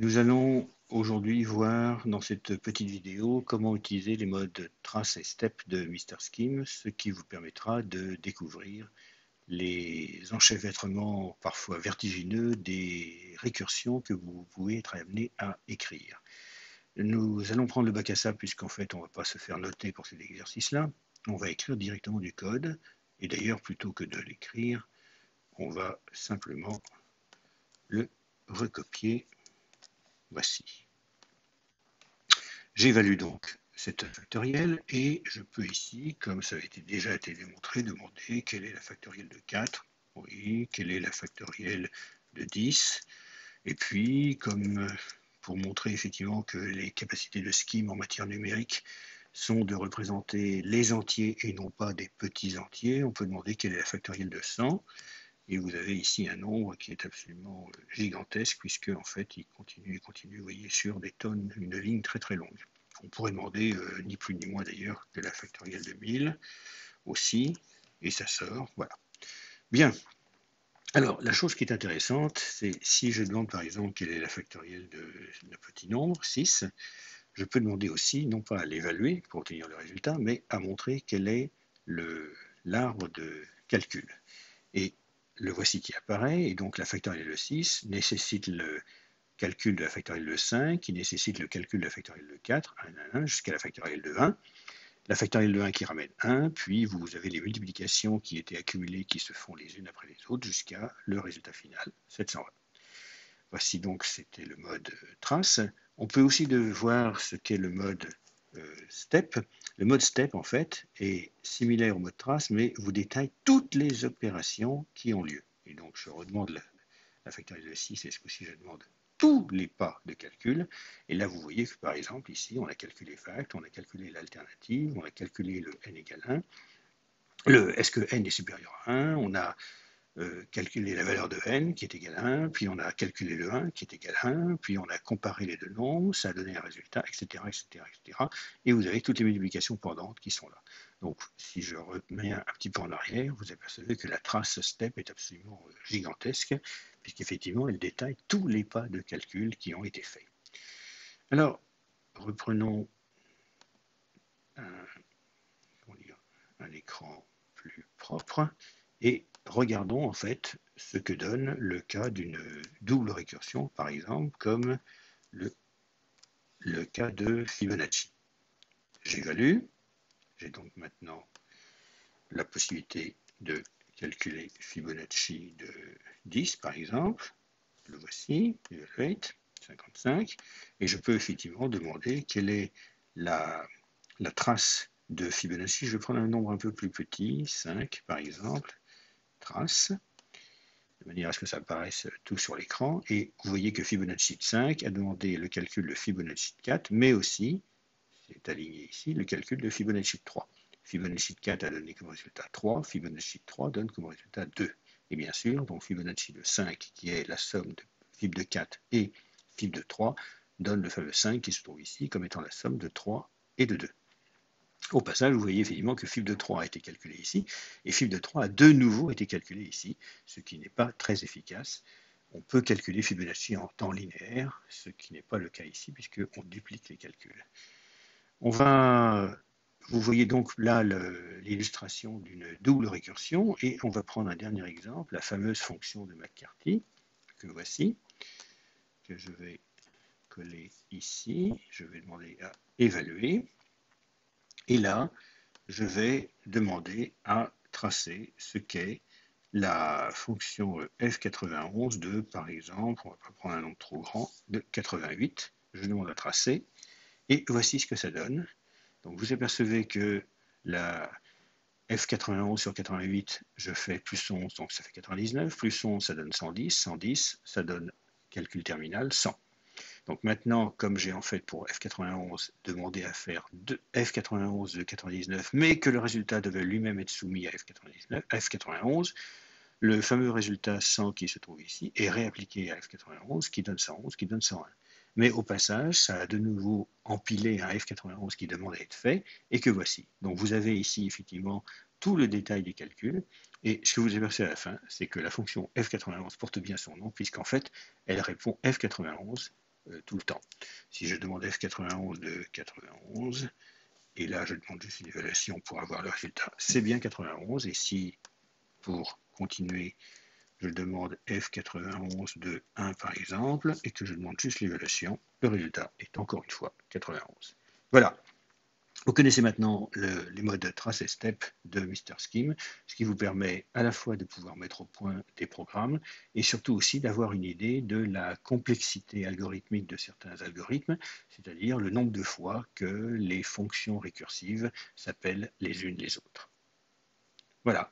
Nous allons aujourd'hui voir dans cette petite vidéo comment utiliser les modes trace et step de Mr Scheme, ce qui vous permettra de découvrir les enchevêtrements parfois vertigineux des récursions que vous pouvez être amené à écrire. Nous allons prendre le bac à ça puisqu'en fait on ne va pas se faire noter pour cet exercice-là. On va écrire directement du code et d'ailleurs plutôt que de l'écrire, on va simplement le recopier Voici. J'évalue donc cette factorielle et je peux ici, comme ça a déjà été démontré, demander quelle est la factorielle de 4, oui, quelle est la factorielle de 10, et puis comme pour montrer effectivement que les capacités de scheme en matière numérique sont de représenter les entiers et non pas des petits entiers, on peut demander quelle est la factorielle de 100, et vous avez ici un nombre qui est absolument euh, gigantesque, puisque en fait, il continue et continue, vous voyez, sur des tonnes, une ligne très très longue. On pourrait demander, euh, ni plus ni moins d'ailleurs, que la factorielle de 1000 aussi, et ça sort, voilà. Bien. Alors, la chose qui est intéressante, c'est si je demande par exemple quelle est la factorielle d'un petit nombre, 6, je peux demander aussi, non pas à l'évaluer pour obtenir le résultat, mais à montrer quel est l'arbre de calcul. Et le voici qui apparaît, et donc la factorielle de 6 nécessite le calcul de la factorielle de 5, qui nécessite le calcul de la factorielle de 4, 1, 1, jusqu'à la factorielle de 1, la factorielle de 1 qui ramène 1, puis vous avez les multiplications qui étaient accumulées, qui se font les unes après les autres, jusqu'à le résultat final, 720. Voici donc, c'était le mode trace. On peut aussi voir ce qu'est le mode step. Le mode step, en fait, est similaire au mode trace, mais vous détaille toutes les opérations qui ont lieu. Et donc, je redemande la, la factorielle de 6, et ce coup-ci, je demande tous les pas de calcul. Et là, vous voyez que, par exemple, ici, on a calculé fact, on a calculé l'alternative, on a calculé le n égale 1, le est-ce que n est supérieur à 1, on a euh, calculer la valeur de n qui est égale à 1, puis on a calculé le 1 qui est égal à 1, puis on a comparé les deux nombres, ça a donné un résultat, etc., etc., etc. Et vous avez toutes les multiplications pendantes qui sont là. Donc, si je remets un, petit peu en arrière, vous apercevez que la trace step est absolument euh, gigantesque, puisqu'effectivement, elle détaille tous les pas de calcul qui ont été faits. Alors, reprenons un, un écran plus propre et regardons en fait ce que donne le cas d'une double récursion, par exemple, comme le, cas de Fibonacci. J'évalue, j'ai donc maintenant la possibilité de calculer Fibonacci de 10, par exemple. Le voici, evaluate, 55. Et je peux effectivement demander quelle est la, la trace de Fibonacci. Je vais prendre un nombre un peu plus petit, 5 par exemple de manière à ce que ça apparaisse tout sur l'écran. Et vous voyez que Fibonacci de 5 a demandé le calcul de Fibonacci de 4, mais aussi, c'est aligné ici, le calcul de Fibonacci de 3. Fibonacci de 4 a donné comme résultat 3, Fibonacci de 3 donne comme résultat 2. Et bien sûr, donc Fibonacci de 5, qui est la somme de Fib de 4 et Fib de 3, donne le fameux 5 qui se trouve ici comme étant la somme de 3 et de 2. Au passage, vous voyez effectivement que fib de 3 a été calculé ici, et fib de 3 a de nouveau été calculé ici, ce qui n'est pas très efficace. On peut calculer Fibonacci en temps linéaire, ce qui n'est pas le cas ici, puisqu'on duplique les calculs. On va, vous voyez donc là l'illustration d'une double récursion, et on va prendre un dernier exemple, la fameuse fonction de McCarthy, que voici, que je vais coller ici. Je vais demander à évaluer. Et là, je vais demander à tracer ce qu'est la fonction f91 de, par exemple, on ne va pas prendre un nombre trop grand, de 88. Je demande à tracer. Et voici ce que ça donne. Donc vous apercevez que la f91 sur 88, je fais plus 11, donc ça fait 99. Plus 11, ça donne 110. 110, ça donne calcul terminal 100. Donc maintenant, comme j'ai en fait pour F91 demandé à faire de F91 de 99, mais que le résultat devait lui-même être soumis à F99, F91, le fameux résultat 100 qui se trouve ici est réappliqué à F91 qui donne 111, qui donne 101. Mais au passage, ça a de nouveau empilé un F91 qui demande à être fait et que voici. Donc vous avez ici effectivement tout le détail des calculs. Et ce que vous apercevez à la fin, c'est que la fonction F91 porte bien son nom, puisqu'en fait, elle répond F91 euh, tout le temps. Si je demande F91 de 91, et là je demande juste une évaluation pour avoir le résultat, c'est bien 91. Et si, pour continuer, je demande F91 de 1 par exemple, et que je demande juste l'évaluation, le résultat est encore une fois 91. Voilà, vous connaissez maintenant les modes trace et step de Mr. Scheme, ce qui vous permet à la fois de pouvoir mettre au point des programmes et surtout aussi d'avoir une idée de la complexité algorithmique de certains algorithmes, c'est-à-dire le nombre de fois que les fonctions récursives s'appellent les unes les autres. Voilà,